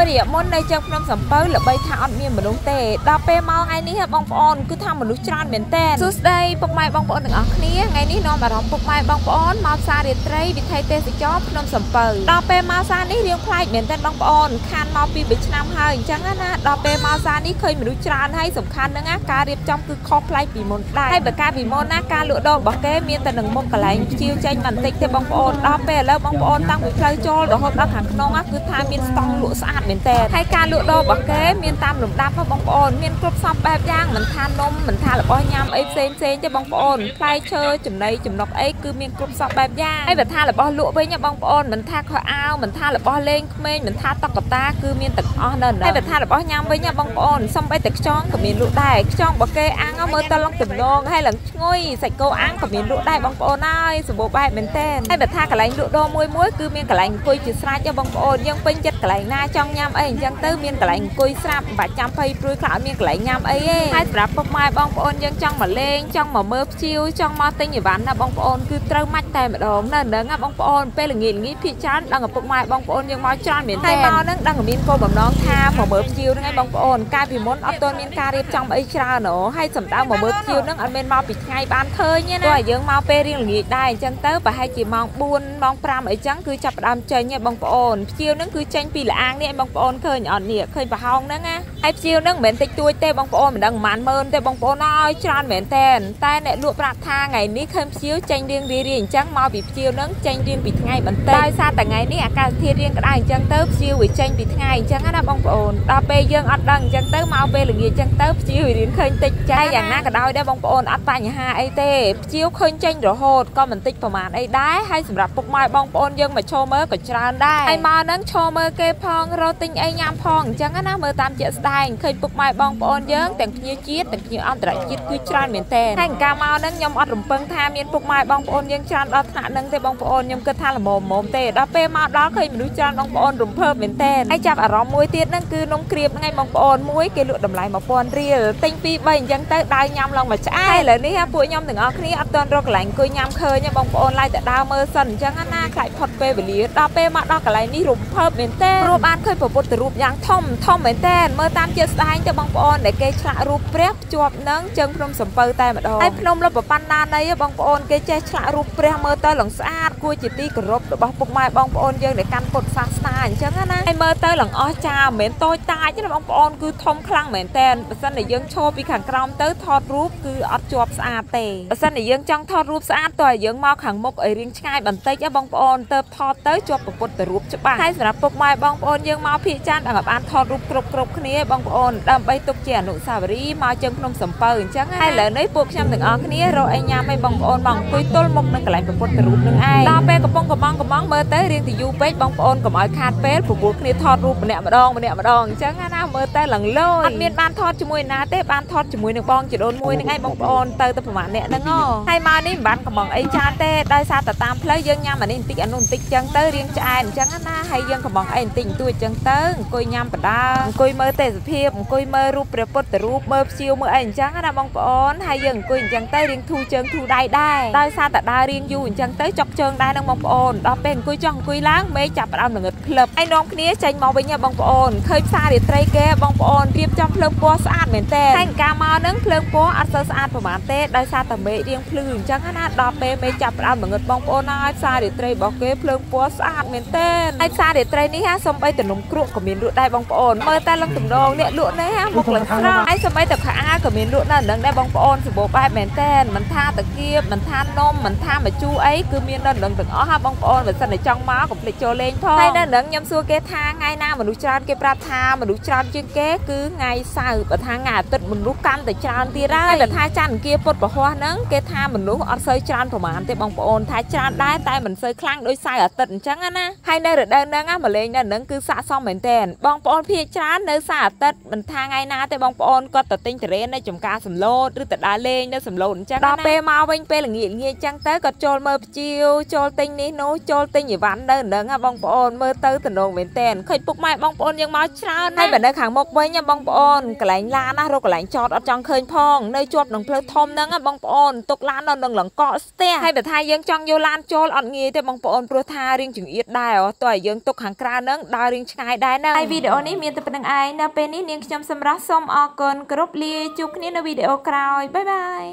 មួយរយៈមុននៅជើងភ្នំសំពៅល្បីថាអត់មានមនុស្សទេដល់ពេលមកថ្ងៃនេះបងប្អូនគឺថាមនុស្សច្រើនមែនតើសួស្ដីពុកម៉ែបងប្អូនទាំងអស់គ្នាថ្ងៃនេះនាំអារម្មណ៍ពុកម៉ែបងប្អូនមកផ្សាររាត្រីវិថីទេសចរភ្នំសំពៅដល់ពេលមកផ្សារនេះរៀងប្លែកមែនតើបងប្អូនខានមកពី3ឆ្នាំហើយអញ្ចឹងណាដល់ពេលមកផ្សារនេះឃើញមនុស្សច្រើនហើយសំខាន់ហ្នឹងណាការរៀបចំគឺខុសប្លែកពីមុនដែរហើយបើការពីមុនណាការលក់ដូររបស់គេមានតែនឹងមុខកន្លែងព្យាវចេញបន្តិចទេបងប្អូនដល់ពេលឥឡូវបងប្អូនតាំងពីផ្លូវចូលរហូតដល់ខាងក្នុងគឺថាមានស្តង់លក់ស្អាតមែនតើហើយការលក់ដូររបស់គេមានតាមលំដាប់បងប្អូនមានគ្រប់សពបែបយ៉ាងមិនថានំមិនថារបស់ញ៉ាំអីផ្សេងផ្សេងទេបងប្អូនផ្លែឈើចំណីចំណុកអីគឺមានគ្រប់សពបែបយ៉ាងហើយបើថារបស់លក់វិញបងប្អូនមិនថាខោអាវមិនថារបស់លេងក្មេងមិនថាតុក្កតាគឺមានទាំងអស់នៅហើយបើថារបស់ញ៉ាំវិញបងប្អូនសំបីតែខ្យងក៏មានលក់ដែរខ្យងរបស់គេអាំងមើលទៅឡើងទំនងហើយឡើងឈ្ងុយសាច់គោអាំងក៏មានលក់ដែរបងប្អូនហើយសម្បូរបែបមែនតើហើយបើថាកន្លែងលក់ដូរមួយមួយគឺមានកន្លែងអង្គុយជាស្រេចបងប្អូនយើងពេញចិត្តកន្លែងណាចង់ញ៉ាំអីអញ្ចឹងទៅមានកន្លែងអង្គុយស្រាប់មិនបាច់ចាំភ័យព្រួយខ្លះអត់មានកន្លែងញ៉ាំអីទេហើយសម្រាប់ពុកម៉ែបងប្អូនយើងចង់មកលេងចង់មកមើលភ្ជៀវចង់មកទិញអីវ៉ាន់ណាបងប្អូនគឺត្រូវមាច់តែម្ដងណាហ្នឹងណាបងប្អូនពេលល្ងាចល្ងាចភាកច្រើនដឹងឪពុកម៉ែបងប្អូនយើងមកច្រើនមែនទេហើយមកហ្នឹងដឹងតែមានគោលបំណងថាមកមើលភ្ជៀវហ្នឹងឯងបងប្អូនកាលពីមុនអត់ទាន់មានការរៀបចំអីច្រើនហ៎ហើយសម្ដៅមកមើលភ្ជៀវហ្នឹងអត់មានមកពីថ្ងៃបានឃើញទេណាព្រោះយើងមកពេលរៀងល្ងាចដែរអញ្ចឹងទៅប្រហែលជាម៉ោង4ម៉ោង5អីចឹងគឺចាប់ផ្ដើមចេញឯងបងប្អូនភ្ជៀវហ្នឹងគឺចេញពីលាងនេះឯងបងប្អូនឃើញអត់នេះឃើញប្រហោងហ្នឹងណាហើយភ្ជៀវហ្នឹងមិនមែនតិចតួចទេបងប្អូនមិនដឹងប៉ុន្មានម៉ឺនទេបងប្អូនអើយច្រើនមែនតែនតែអ្នកលក់ប្រាប់ថាថ្ងៃនេះឃើញភ្ជៀវចេញរៀងរារាអញ្ចឹងមកពីភ្ជៀវហ្នឹងចេញរៀងពីថ្ងៃបន្តិចដោយសារតែថ្ងៃនេះអាកាសធាតុរៀងក្តៅអញ្ចឹងទៅភ្ជៀវវាចេញពីថ្ងៃអញ្ចឹងណាបងប្អូនដល់ពេលយើងអត់ដឹងអញ្ចឹងទៅមកពេលល្ងាចអញ្ចឹងទៅភ្ជៀវវារៀងឃើញតិចចាយ៉ាងណាក៏ដោយដែរបងប្អូនអត់បញ្ហាអីទេភ្ជៀវឃើញចេញរហូតក៏មិនតិចប្រហែលអីដែរហើយសម្រាប់ពុកម៉ែបងប្អូនយើងមកឈរមើលក៏ច្រើនដែរហើយមកហ្នឹងឈរមើលគេផងរកទិញអីញ៉ាំផងអញ្ចឹងណាមើលតាមជាក់ស្ដែងឃើញពុកម៉ែបងប្អូនយើងទាំងភ្ញៀវជាតិទាំងភ្ញៀវអន្តរជាតិគឺច្រើនមែនតើហើយការមកហ្នឹងខ្ញុំអត់រំពឹងថាមានពុកម៉ែបងប្អូនយើងច្រើនដល់ថ្នាក់ហ្នឹងទេបងប្អូនខ្ញុំគិតថាល្មមមុំទេដល់ពេលមកដល់ឃើញមនុស្សច្រើនបងប្អូនរំភើបមែនតើហើយចាប់អារម្មណ៍មួយទៀតហ្នឹងគឺនំក្រៀបហ្នឹងឯងបងប្អូនមួយគេលក់តម្លៃ1000រៀលទិញ2 3អញ្ចឹងទៅដើរញ៉ាំឡើងមួយឆ្អែតឥឡូវនេះពួកខ្ញុំទាំងអស់គ្នាអត់ទាន់រកកន្លែងអង្គុយញ៉ាំឃើញទេបងប្អូនឡាយតែដើរមើលសិនអញ្ចឹងណាខ្លាចផុតពេលវេលាដល់ពេលមកដល់កន្លែងនេះរំភើបមែនតើព្រោះបានឃើញព្រះពុទ្ធរូបយ៉ាងធំធំមែនតើមើលតាមជាស្ដែងទៅបងប្អូនដែលគេឆ្លាក់រូបព្រះភ្ជាប់នឹងជើងភ្នំសំពៅតែម្ដងហើយភ្នំលបបណ្ណានៃបងប្អូនគេចេះឆ្លាក់រូបព្រះមើលទៅឡើងស្អាតគួរជាទីគោរពរបស់ពុកម៉ែបងប្អូនយើងដែលកាន់ពុទ្ធសាសនាអញ្ចឹងណាហើយមើលទៅឡើងអស្ចារ្យមិនមែនតូចតាចទេបងប្អូនគឺធំខ្លាំងមែនតើបើសិនតែយើងឈរពីខាងក្រោមទៅថតរូបគឺអត់ជាប់ស្អាតទេបើសិនតែយើងចង់ថតរូបស្អាតតើយើងមកខាងមុខឲ្យរៀងឆ្ងាយបន្តិចបងប្អូនទៅថតទៅជាប់ពុទ្ធរូបច្បាស់ហើយសម្រាប់ពុកម៉ែបងប្អូនយើងមកភាកចានដល់បានថតរូបគ្រប់គ្រប់គ្នាបងប្អូនដើម្បីទុកជាអនុស្សាវរីយ៍មកជើងភ្នំសំពៅអញ្ចឹងហើយឥឡូវនេះពួកខ្ញុំទាំងអស់គ្នារកអីញ៉ាំឲ្យបងប្អូនបងអង្គុយទល់មុខនឹងកន្លែងពុទ្ធរូបនឹងឯងដល់ពេលកំពុងកំងកំងមើលទៅរៀងទៅយូរពេកបងប្អូនកុំឲ្យខាតពេលព្រោះគ្នាថតរូបម្នាក់ម្ដងម្នាក់ម្ដងអញ្ចឹងណាមើលទៅឡើងលយអត់មានបានថតជាមួយណាទេបានថតជាមួយនឹងបងចដូនមួយនឹងឯងបងប្អូនទៅទៅប្រហែលអ្នកហ្នឹងហើយមកនេះមិនបានកំងអីចាទេដោយសារតែតាមផ្លូវយើងញ៉ាំអានេះបន្តិចអានោះបន្តិចអញ្ចឹងទៅរៀងឆ្អែតអញ្ចឹងណាហើយយើងកំងអីបន្តិចបន្តួចអញ្ចឹងទៅអង្គុយញ៉ាំបដាអង្គុយមើលទេសភាពអង្គុយមើលរូបព្រះពុទ្ធរូបមើលព្យាវមើលអីអញ្ចឹងណាបងប្អូនហើយយើងអង្គុយអញ្ចឹងទៅរៀងធូរជើងធូរដៃដែរដោយសារតែដើររៀងយូរអញ្ចឹងទៅចុកជើងដែរនឹងបងប្អូនដល់ពេលអង្គុយចង់អង្គុយឡើងមេចាប់ផ្ដើមល្ងឹតក្លឹបហើយនាំគ្នាចេញមកវិញបងប្អូនឃើញផ្សាររាត្រីគេបងប្អូនរៀបចំភ្លើងពណ៌ស្អាតមែនតើហើយការមកនឹងភ្លើងពណ៌អត់សូវស្អាតប្រហែលទេដោយសារតែមេរៀងភ្លឺអញ្ចឹងណាដល់ពេលមេចាប់ផ្ដើមល្ងឹតបងប្អូនហើយផ្សាររាត្រីរបស់គេភ្លើងពណ៌ស្អាតមែនតើហើយផ្សាររាត្រីនេះហាសំបីតំណុំគ្រក់ក៏មានលក់ដែរបងប្អូនមើលតែឡើងតំណងអ្នកលក់នេះហាមុខឡើងស្រស់ហើយសំបីតែខោអាវក៏មានលក់នៅនឹងដែរបងប្អូនសម្បូរបែបមែនតើមិនថាតាគៀបមិនថានំមិនថាម្ជូរអីគឺមាននៅនឹងទាំងអស់ហាបងប្អូនបើសិនតែចង់មកកុំភ្លេចចូលលេងផងហើយនៅនឹងខ្ញុំសួរគេថាថ្ងៃណាមនុស្សច្រើនគេប្រាប់ថាមនុស្សច្រើនជាងគេគឺថ្ងៃសៅរ៍បើថាថ្ងៃអាទិត្យមនុស្សកាន់តែច្រើនទៀតហើយបើថាច័ន្ទអង្គារពុទ្ធពហោះហ្នឹងគេថាមនុស្សអត់សូវច្រើនប្រហែលទេបងប្អូនថាច្រើនដែរតែមិនសូវខ្លាំងដូចសៅរ៍អាទិត្យអញ្ចឹងណាហើយនៅរដូវហ្នឹងមកលេងនៅហ្នឹងគឺស័កសមមែនតើបងប្អូនភាគច្រើននៅសៅរ៍អាទិត្យមិនថាថ្ងៃណាទេបងប្អូនគាត់ទៅទិញតរេននៅចំការសំឡូតឬទៅដើរលេងនៅសំឡូតអញ្ចឹងដល់ពេលមកវិញពេលល្ងាចងាយអញ្ចឹងទៅគាត់ចូលមើលភ្ជាវចូលទិញនេះនោះចូលទិញអីវ៉ាន់នៅហ្នឹងបងប្អូនមើលទៅតំណងមែនតើឃើញពុកម៉ែបងប្អូនយើងមកច្រើនហើយបើនៅខាងមុខវិញបងប្អូនកន្លែងឡានណារកកន្លែងចតអត់ចង់ឃើញផងនៅជាប់នឹងផ្លូវធំហ្នឹងបងប្អូនទុកឡាននៅនឹងលង្កកស្ទះហើយបើថាយើងចង់យកឡានចូលអត់ងាយទេបងប្អូនព្រោះថារៀងចង្អៀតដែរតើឲ្យយើងទុកខាងក្រៅហ្នឹងដើររៀងឆ្ងាយថ្ងៃដែរនៅហើយវីដេអូនេះមានតែប៉ុណ្្នឹងឯងនៅពេលនេះនាងខ្ញុំសម្រាប់សូមអរគុណគ្រប់លាជួបគ្នានៅវីដេអូក្រោយបាយបាយ